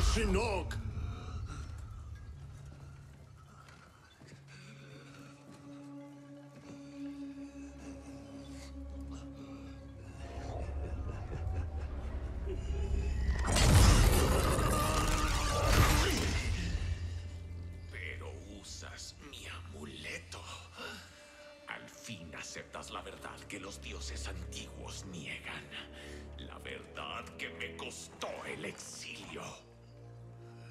Chinook!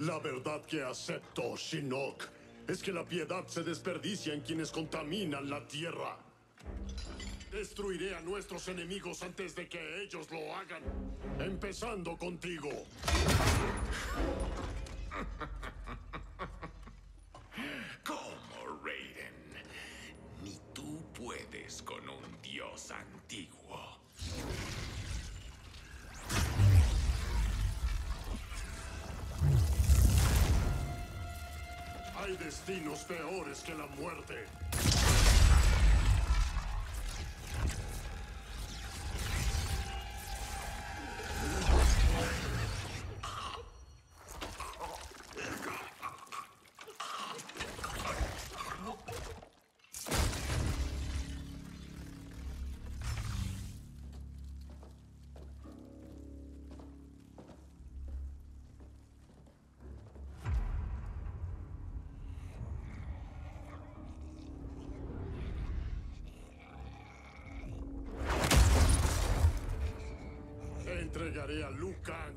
La verdad que acepto, Shinnok, es que la piedad se desperdicia en quienes contaminan la tierra. Destruiré a nuestros enemigos antes de que ellos lo hagan. Empezando contigo. Hay destinos peores que la muerte.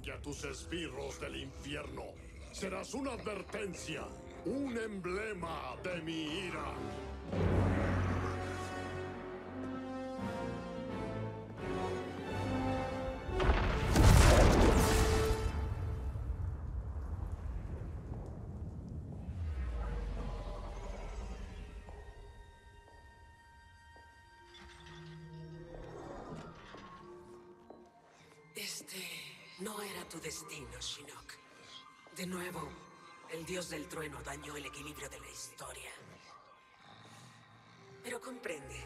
Y a tus esbirros del infierno. Serás una advertencia, un emblema de mi ira. Tu destino, Shinnok. De nuevo, el dios del trueno dañó el equilibrio de la historia. Pero comprende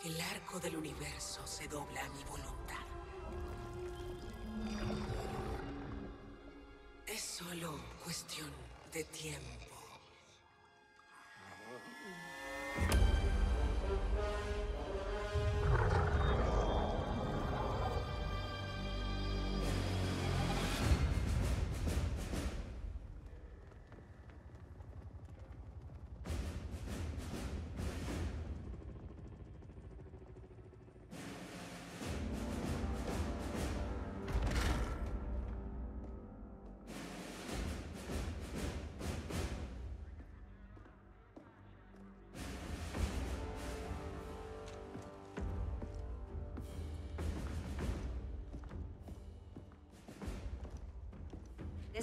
que el arco del universo se dobla a mi voluntad. Es solo cuestión de tiempo.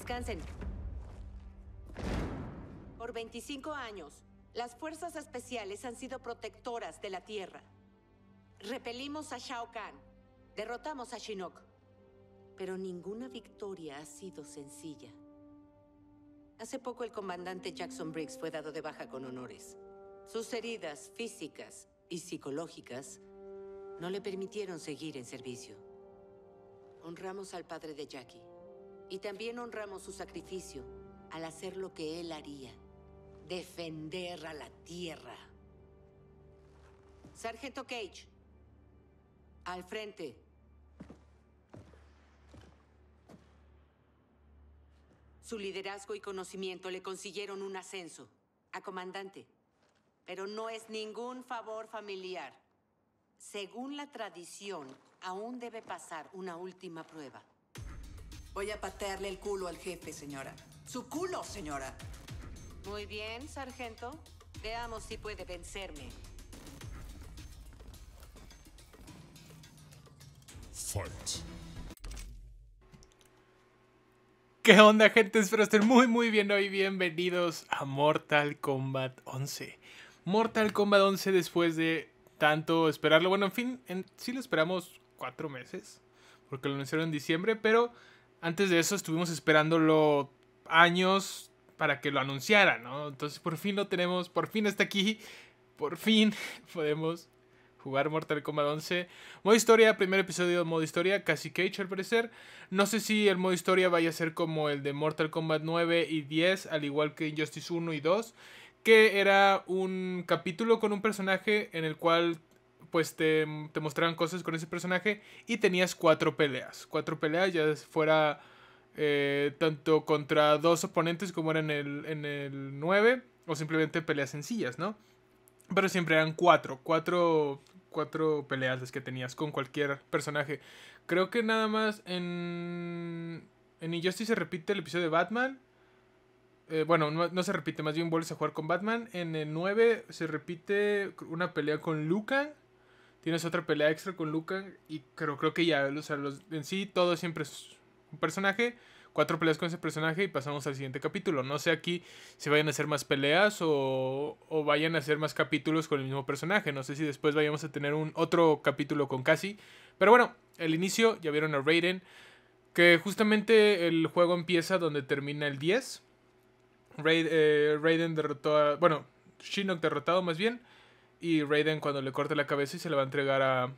Descansen. Por 25 años, las fuerzas especiales han sido protectoras de la Tierra. Repelimos a Shao Kahn, derrotamos a Shinnok, pero ninguna victoria ha sido sencilla. Hace poco el comandante Jackson Briggs fue dado de baja con honores. Sus heridas físicas y psicológicas no le permitieron seguir en servicio. Honramos al padre de Jackie. Y también honramos su sacrificio al hacer lo que él haría. Defender a la Tierra. Sargento Cage. Al frente. Su liderazgo y conocimiento le consiguieron un ascenso a comandante. Pero no es ningún favor familiar. Según la tradición, aún debe pasar una última prueba. Voy a patearle el culo al jefe, señora. ¡Su culo, señora! Muy bien, sargento. Veamos si puede vencerme. Fight. ¿Qué onda, gente? Espero estén muy, muy bien hoy. Bienvenidos a Mortal Kombat 11. Mortal Kombat 11 después de tanto esperarlo. Bueno, en fin, en, sí lo esperamos cuatro meses, porque lo anunciaron en diciembre, pero antes de eso estuvimos esperándolo años para que lo anunciaran, ¿no? Entonces por fin lo tenemos, por fin está aquí, por fin podemos jugar Mortal Kombat 11. Modo historia, primer episodio de modo historia, casi Cage al parecer. No sé si el modo historia vaya a ser como el de Mortal Kombat 9 y 10, al igual que Injustice 1 y 2, que era un capítulo con un personaje en el cual pues te, te mostraban cosas con ese personaje y tenías cuatro peleas. Cuatro peleas, ya fuera eh, tanto contra dos oponentes como era en el, en el 9 o simplemente peleas sencillas, ¿no? Pero siempre eran cuatro, cuatro cuatro peleas las que tenías con cualquier personaje. Creo que nada más en. En Injustice se repite el episodio de Batman. Eh, bueno, no, se repite, más bien vuelves a jugar con Batman. En el 9 se repite una pelea con Lucan. Tienes otra pelea extra con Lucan. Y creo, creo que ya, o sea, los, en sí todo siempre es un personaje cuatro peleas con ese personaje y pasamos al siguiente capítulo. No sé aquí si vayan a hacer más peleas o, o vayan a hacer más capítulos con el mismo personaje. No sé si después vayamos a tener un otro capítulo con Cassie. Pero bueno, el inicio, ya vieron a Raiden. Que justamente el juego empieza donde termina el 10. Eh, Raiden derrotó a... Bueno, Shinnok derrotado más bien. Y Raiden cuando le corte la cabeza y se le va a entregar a,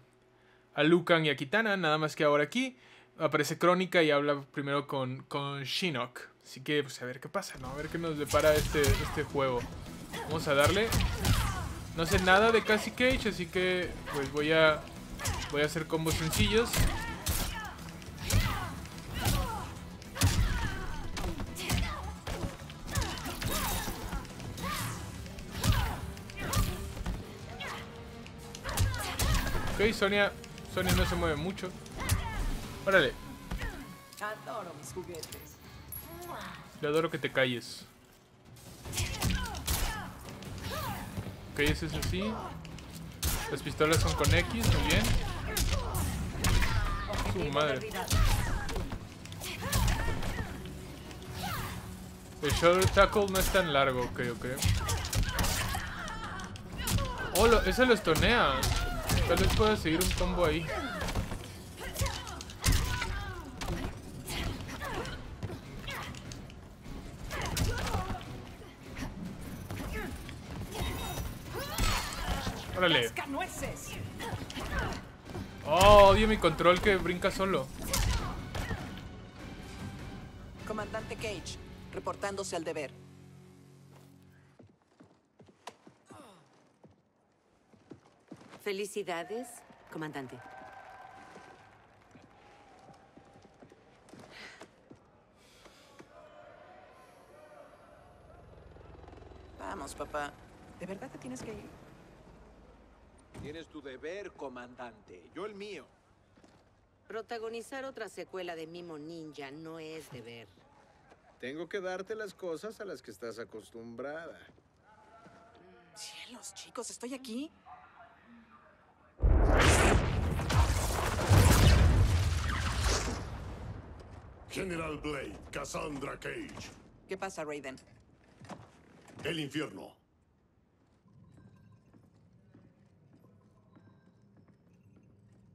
a Lucan y a Kitana. Nada más que ahora aquí aparece Crónica y habla primero con, con Shinnok. Así que, pues a ver qué pasa, ¿no? A ver qué nos depara este, este juego. Vamos a darle. No sé nada de Cassie Cage, así que pues voy a, voy a hacer combos sencillos. Ok, Sonia, Sonia no se mueve mucho. Órale. Adoro mis juguetes. Le adoro que te calles. Ok, ese es así. Las pistolas son con X, muy bien. Su madre. El shoulder tackle no es tan largo, creo que. Oh, lo, ese lo estonea. Tal vez pueda seguir un combo ahí. Oh, odio mi control que brinca solo. Comandante Cage, reportándose al deber. Felicidades, comandante. Vamos, papá. ¿De verdad te tienes que ir? Tienes tu deber, comandante. Yo el mío. Protagonizar otra secuela de Mimo Ninja no es deber. Tengo que darte las cosas a las que estás acostumbrada. Cielos, chicos, estoy aquí. General Blade, Cassandra Cage. ¿Qué pasa, Raiden? El infierno.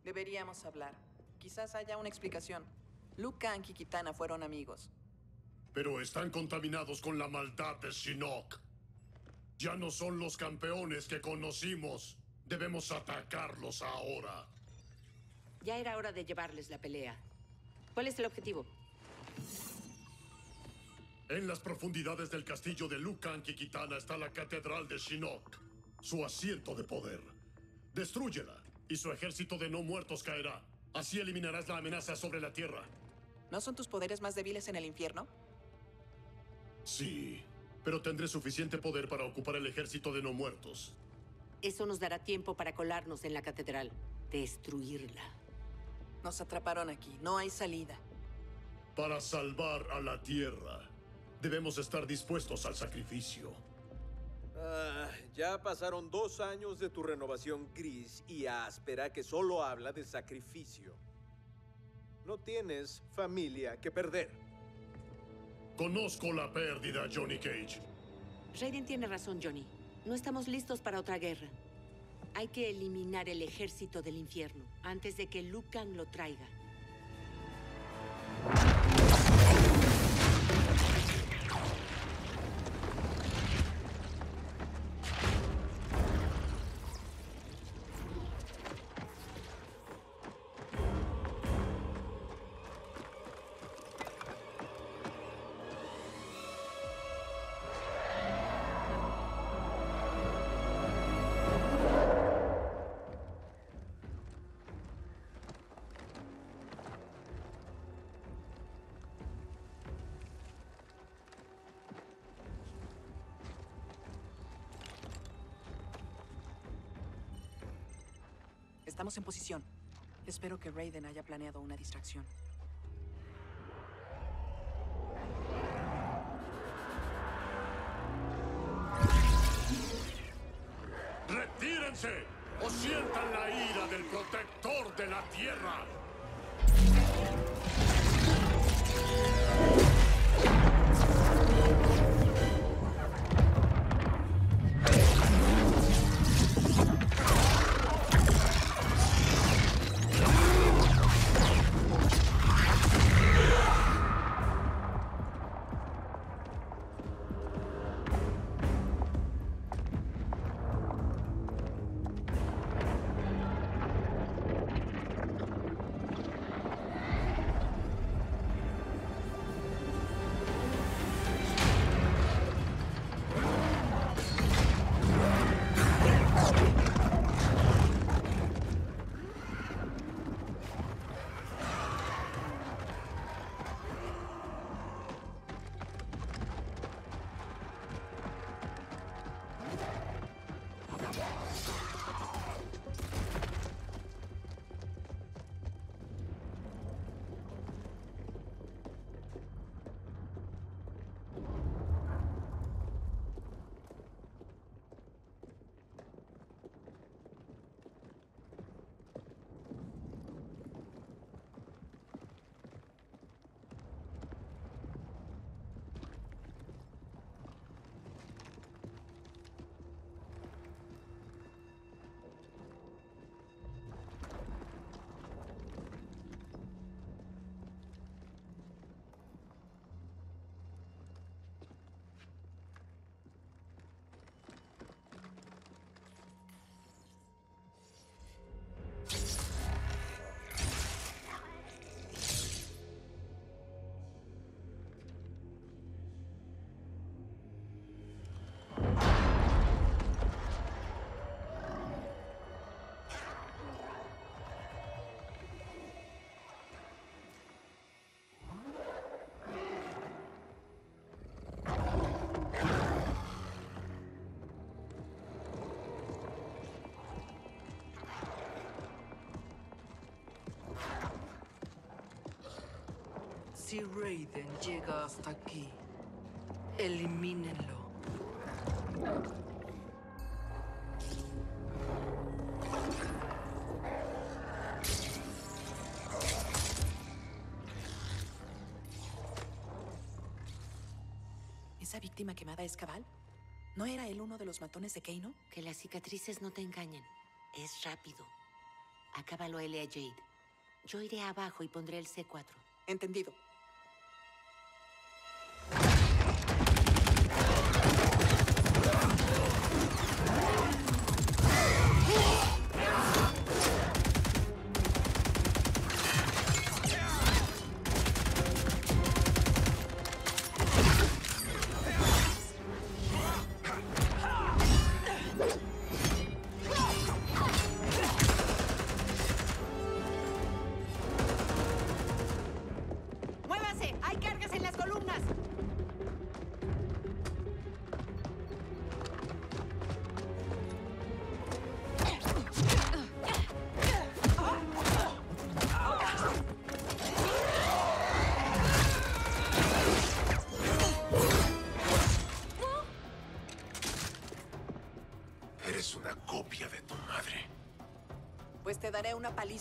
Deberíamos hablar. Quizás haya una explicación. Kang y Kitana fueron amigos. Pero están contaminados con la maldad de Shinnok. Ya no son los campeones que conocimos. Debemos atacarlos ahora. Ya era hora de llevarles la pelea. ¿Cuál es el objetivo? En las profundidades del castillo de Liu Kang y Kitana está la catedral de Shinnok, su asiento de poder. Destrúyela y su ejército de no muertos caerá. Así eliminarás la amenaza sobre la Tierra. ¿No son tus poderes más débiles en el infierno? Sí, pero tendré suficiente poder para ocupar el ejército de no muertos. Eso nos dará tiempo para colarnos en la catedral, destruirla. Nos atraparon aquí, no hay salida. Para salvar a la Tierra, debemos estar dispuestos al sacrificio. Ah, ya pasaron dos años de tu renovación gris y áspera que solo habla de sacrificio. No tienes familia que perder. Conozco la pérdida, Johnny Cage. Raiden tiene razón, Johnny. No estamos listos para otra guerra. Hay que eliminar el ejército del infierno antes de que Liu Kang lo traiga. Estamos en posición. Espero que Raiden haya planeado una distracción. ¡Retírense! ¡O sientan la ira del protector de la tierra! Si Raiden llega hasta aquí, elimínenlo. ¿Esa víctima quemada es Cabal? ¿No era él uno de los matones de Keino? Que las cicatrices no te engañen. Es rápido. Acábalo a él y a Jade. Yo iré abajo y pondré el C4. Entendido.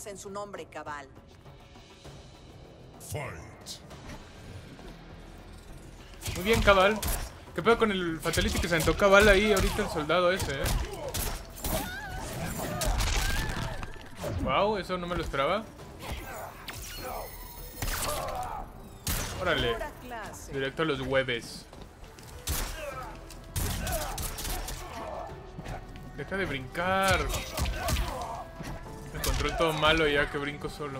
En su nombre, Cabal. Fight. Muy bien, Cabal. ¿Qué pedo con el Fatality que se aventó Cabal ahí ahorita el soldado ese, eh? Wow, eso no me lo esperaba. Órale. Directo a los hueves. Deja de brincar. Todo malo ya que brinco solo.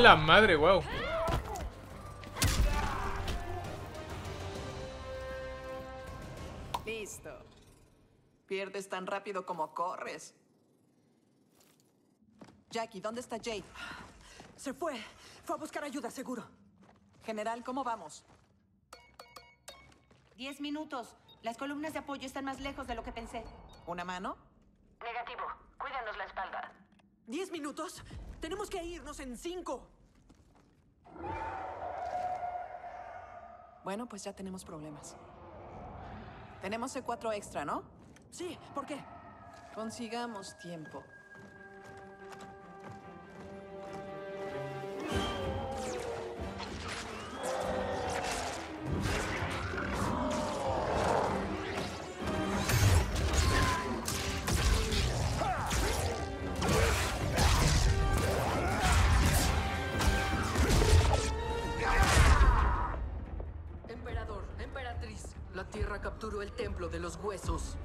La madre, wow! Listo. Pierdes tan rápido como corres. Jackie, ¿dónde está Jade? Se fue. Fue a buscar ayuda, seguro. General, ¿cómo vamos? Diez minutos. Las columnas de apoyo están más lejos de lo que pensé. ¿Una mano? Negativo. Cuídanos la espalda. ¿Diez minutos? Tenemos que irnos en cinco. Bueno, pues ya tenemos problemas. Tenemos C4 extra, ¿no? Sí, ¿por qué? Consigamos tiempo. El templo de los huesos.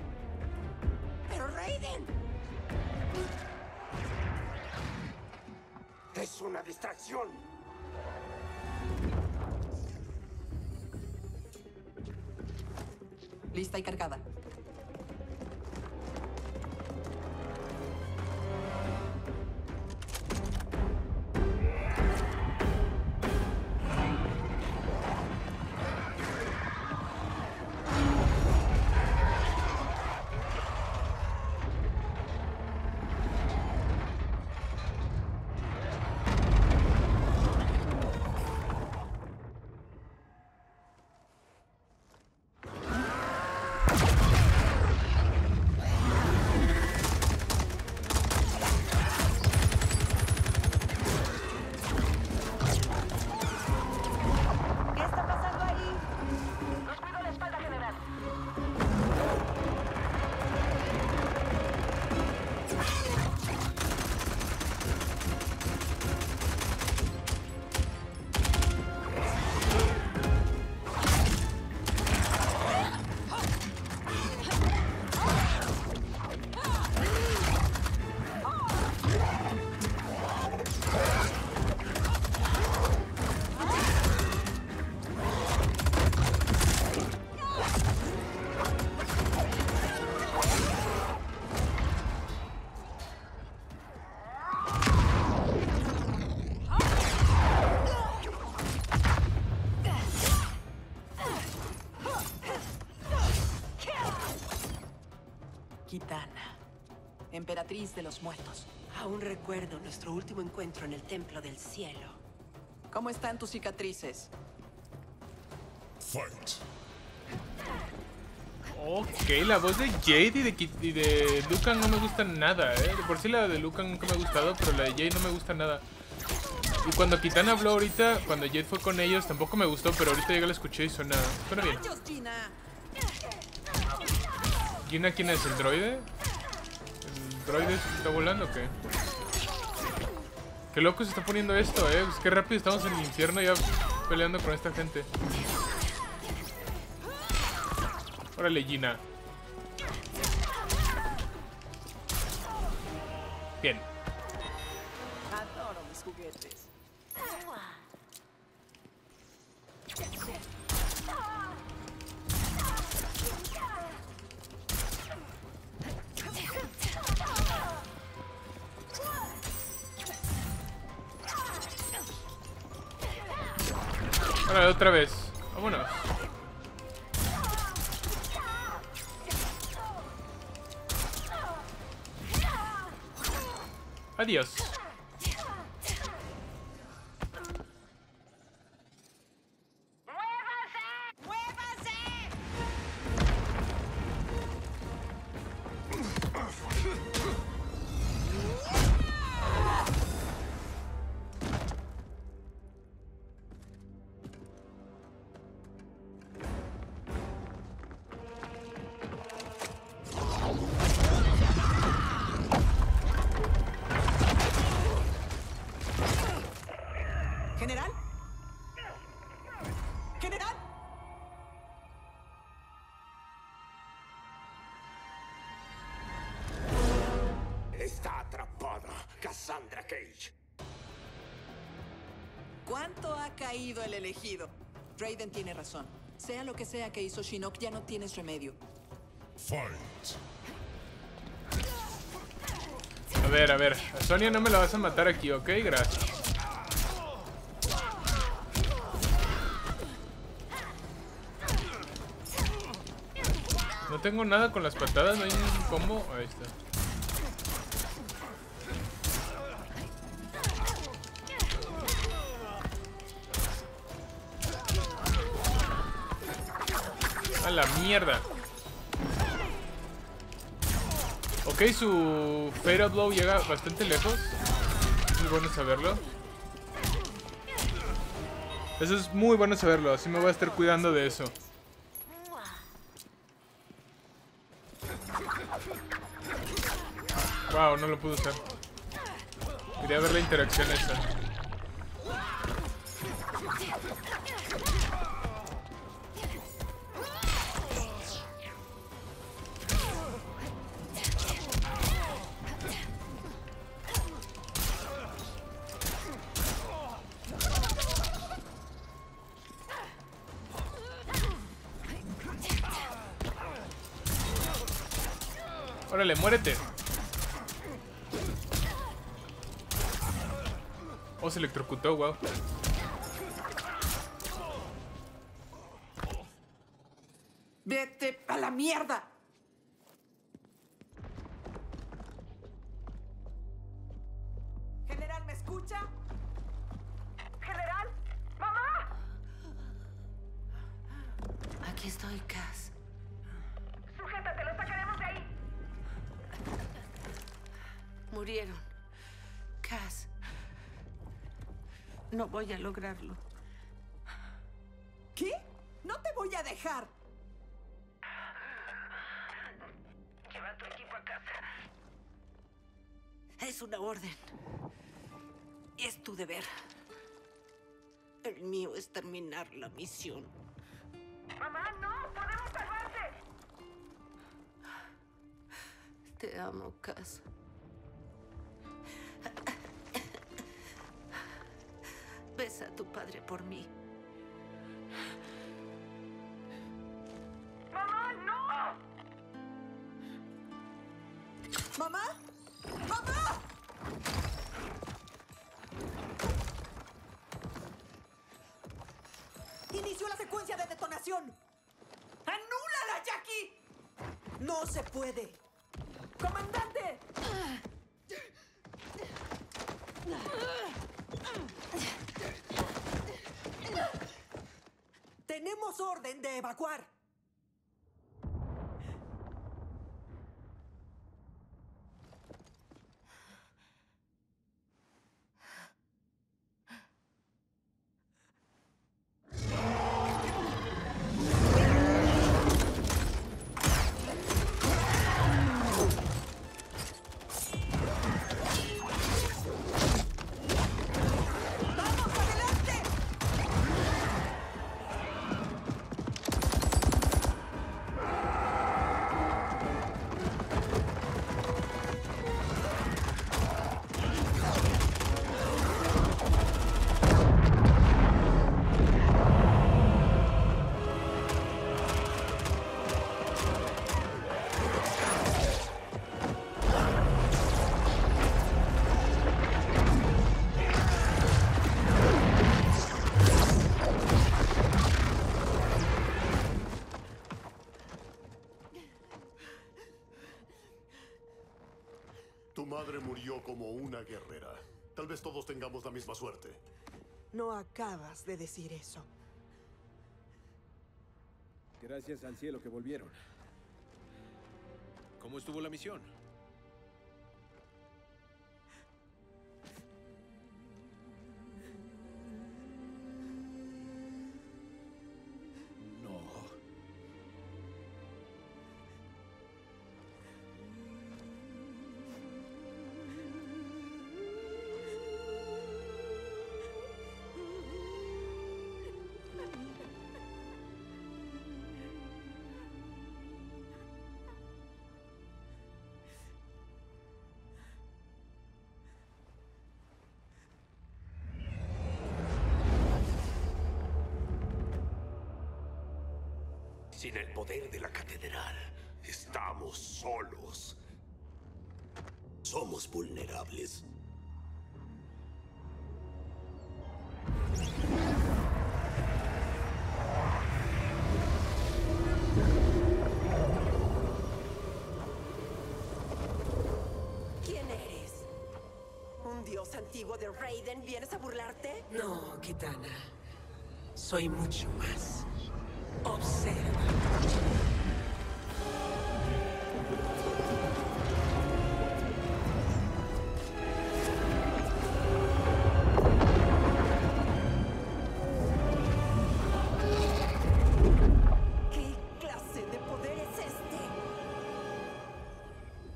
¡Pero Raiden! Es una distracción. Lista y cargada. Emperatriz de los muertos. Aún recuerdo nuestro último encuentro en el Templo del Cielo. ¿Cómo están tus cicatrices? Fight. Ok, la voz de Jade y de, y de Lucan no me gusta nada, eh. Por sí la de Lucan nunca me ha gustado, pero la de Jade no me gusta nada. Y cuando Kitana habló ahorita, cuando Jade fue con ellos, tampoco me gustó, pero ahorita ya la escuché y suena, suena bien. ¿Gina quién es? ¿El droide? ¿El droide está volando o qué? Qué loco se está poniendo esto, eh. Pues qué rápido estamos en el infierno ya peleando con esta gente. Órale, Gina. Bien. Otra vez. Vámonos. Adiós. ¿Cuánto ha caído el elegido? Raiden tiene razón. Sea lo que sea que hizo Shinnok, ya no tienes remedio. A ver, a ver. A Sonia no me la vas a matar aquí, ¿ok? Gracias. No tengo nada con las patadas, no hay ningún combo. Ahí está. Mierda. Ok, su Fatal Blow llega bastante lejos. Muy bueno saberlo. Eso es muy bueno saberlo, así me voy a estar cuidando de eso. Wow, no lo pude usar. Quería ver la interacción esa. Wow. ¡Vete a la mierda! ¿General, me escucha? ¡General! ¡Mamá! Aquí estoy, Cass. Sujétate, lo sacaremos de ahí. Murieron. Cass. No voy a lograrlo. ¿Qué? No te voy a dejar. Lleva a tu equipo a casa. Es una orden. Es tu deber. El mío es terminar la misión. ¡Mamá, no! ¡Podemos salvarte! Te amo, Cass. Besa a tu padre por mí. ¡Mamá, no! ¿Mamá? ¡Mamá! Inició la secuencia de detonación. ¡Anúlala, Jackie! No se puede. ¡Comandante! Tenemos orden de evacuar. Todos tengamos la misma suerte. No acabas de decir eso. Gracias al cielo que volvieron. ¿Cómo estuvo la misión? Sin el poder de la catedral, estamos solos. Somos vulnerables. ¿Quién eres? ¿Un dios antiguo de Raiden? ¿Vienes a burlarte? No, Kitana. Soy mucho más.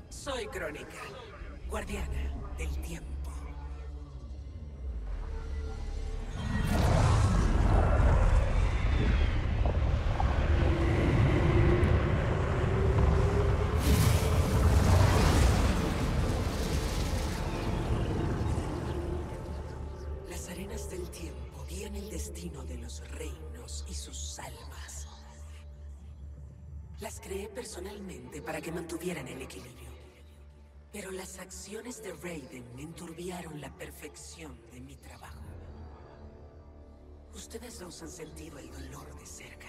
Soy Crónica, guardiana del tiempo. Para que mantuvieran el equilibrio. Pero las acciones de Raiden enturbiaron la perfección de mi trabajo. Ustedes dos han sentido el dolor de cerca.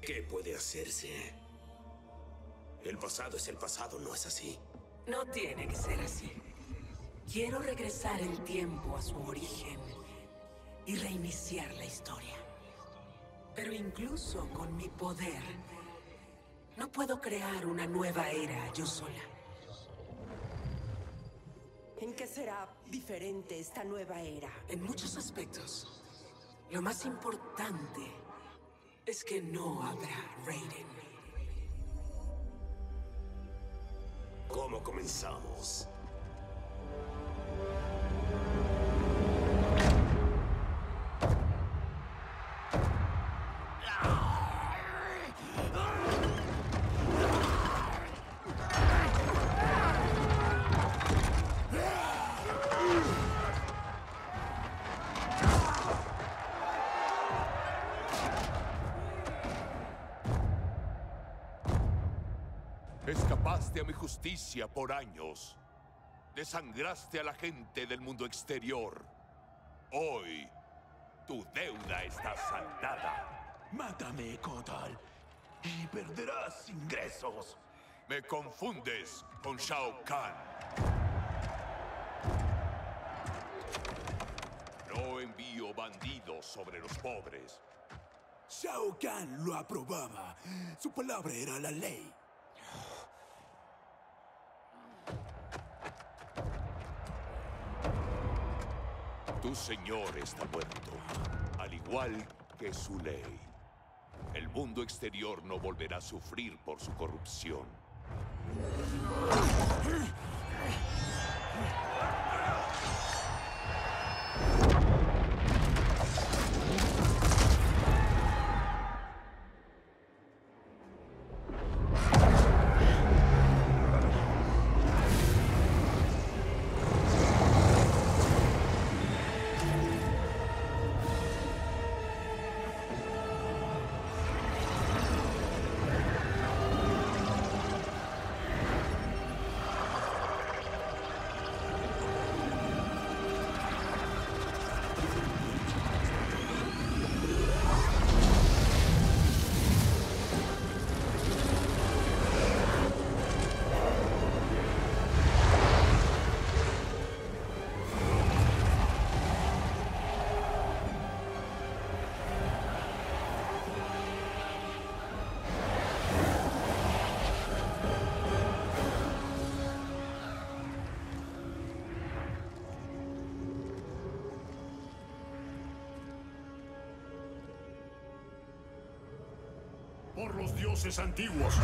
¿Qué puede hacerse? El pasado es el pasado, ¿no es así? No tiene que ser así. Quiero regresar el tiempo a su origen y reiniciar la historia. Pero incluso con mi poder, no puedo crear una nueva era yo sola. ¿En qué será diferente esta nueva era? En muchos aspectos, lo más importante es que no habrá Raiden. ¿Cómo comenzamos? Mi justicia por años. Desangraste a la gente del mundo exterior. Hoy, tu deuda está saldada. Mátame, Kotal, y perderás ingresos. Me confundes con Shao Kahn. No envío bandidos sobre los pobres. Shao Kahn lo aprobaba. Su palabra era la ley. Tu señor está muerto, al igual que su ley. El mundo exterior no volverá a sufrir por su corrupción. Dioses antiguos.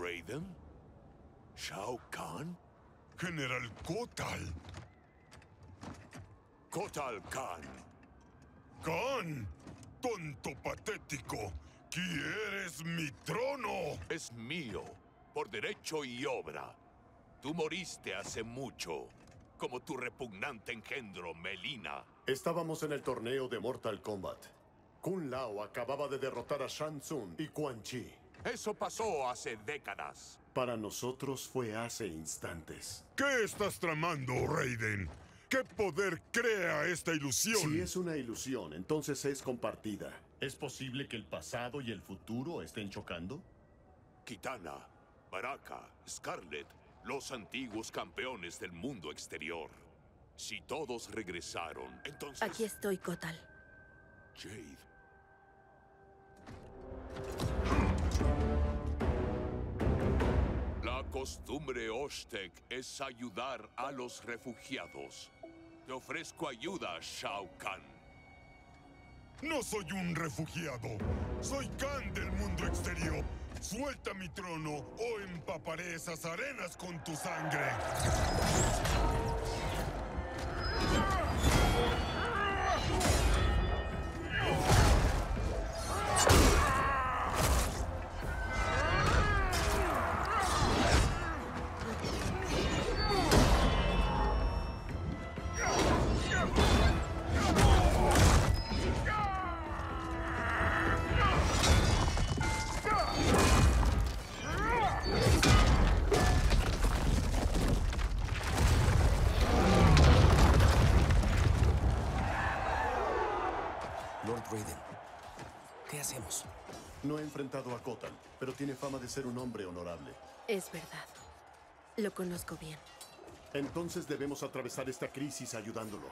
¿Raiden? ¿Shao Kahn? General Kotal. Kotal Kahn. Khan, tonto patético. ¿Quieres mi trono? Es mío, por derecho y obra. Tú moriste hace mucho, como tu repugnante engendro, Melina. Estábamos en el torneo de Mortal Kombat. Kun Lao acababa de derrotar a Shang Tsung y Quan Chi. Eso pasó hace décadas. Para nosotros fue hace instantes. ¿Qué estás tramando, Raiden? ¿Qué poder crea esta ilusión? Si es una ilusión, entonces es compartida. ¿Es posible que el pasado y el futuro estén chocando? Kitana, Baraka, Scarlet, los antiguos campeones del mundo exterior. Si todos regresaron, entonces... Aquí estoy, Kotal. Jade. Costumbre Oshtek es ayudar a los refugiados. Te ofrezco ayuda, Shao Kahn. No soy un refugiado. Soy Khan del mundo exterior. Suelta mi trono o empaparé esas arenas con tu sangre. Enfrentado a Kotal, pero tiene fama de ser un hombre honorable. Es verdad. Lo conozco bien. Entonces debemos atravesar esta crisis ayudándolo.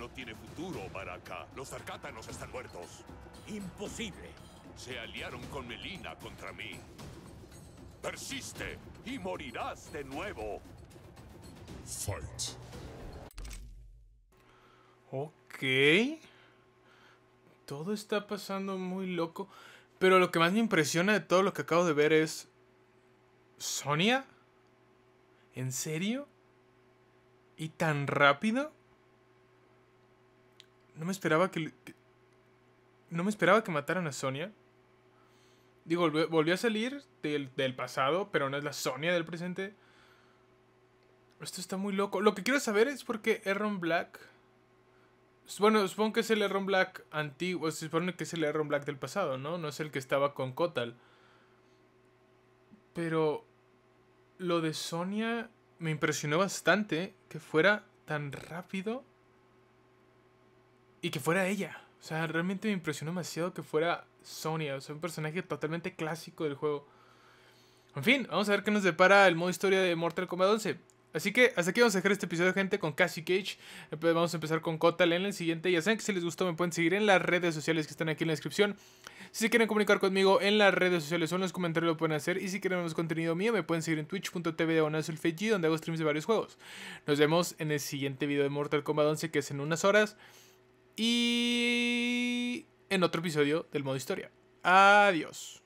No tiene futuro, Baraka. Los Arcátanos están muertos. Imposible. Se aliaron con Melina contra mí. Persiste y morirás de nuevo. Fight. Ok. Todo está pasando muy loco. Pero lo que más me impresiona de todo lo que acabo de ver es... ¿Sonia? ¿En serio? ¿Y tan rápido? No me esperaba que... que- No me esperaba que mataran a Sonia. Digo, volvió, a salir del, del pasado, pero no es la Sonia del presente. Esto está muy loco. Lo que quiero saber es por qué Erron Black... Bueno, supongo que es el Erron Black antiguo. Se supone que es el Erron Black del pasado, ¿no? No es el que estaba con Kotal. Pero lo de Sonia me impresionó bastante que fuera tan rápido y que fuera ella. O sea, realmente me impresionó demasiado que fuera Sonia. O sea, un personaje totalmente clásico del juego. En fin, vamos a ver qué nos depara el modo historia de Mortal Kombat 11. Así que hasta aquí vamos a dejar este episodio, gente, con Cassie Cage. Después Vamos a empezar con Kotal en el siguiente. Ya saben que si les gustó me pueden seguir en las redes sociales que están aquí en la descripción. Si se quieren comunicar conmigo en las redes sociales o en los comentarios lo pueden hacer. Y si quieren más contenido mío me pueden seguir en twitch.tv de donde hago streams de varios juegos. Nos vemos en el siguiente video de Mortal Kombat 11 que es en unas horas. Y en otro episodio del modo historia. Adiós.